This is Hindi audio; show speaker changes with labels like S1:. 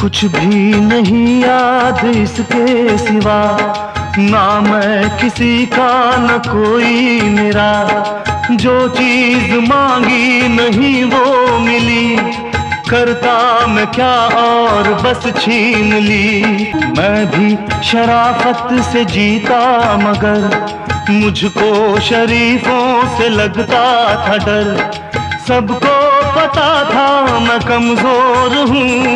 S1: कुछ भी नहीं याद इसके सिवा। ना मैं किसी का, न कोई मेरा। जो चीज़ मांगी नहीं वो मिली। करता मैं क्या और बस छीन ली। मैं भी शराफत से जीता, मगर मुझको शरीफों से लगता था डर। सबको पता था मैं कमज़ोर हूँ।